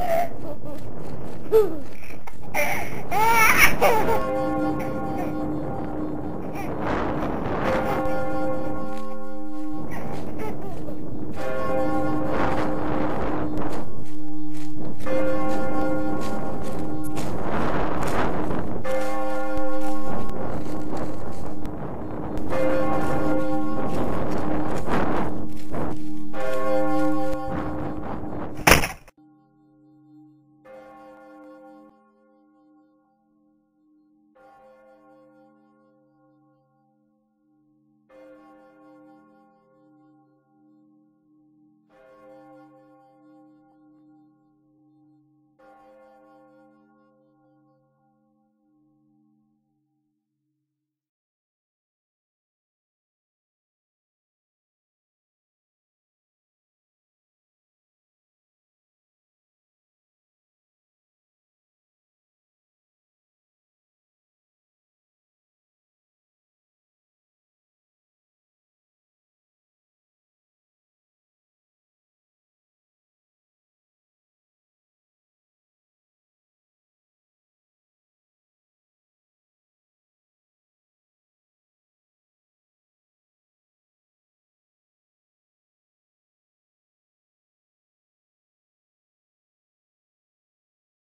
Ha ha ha!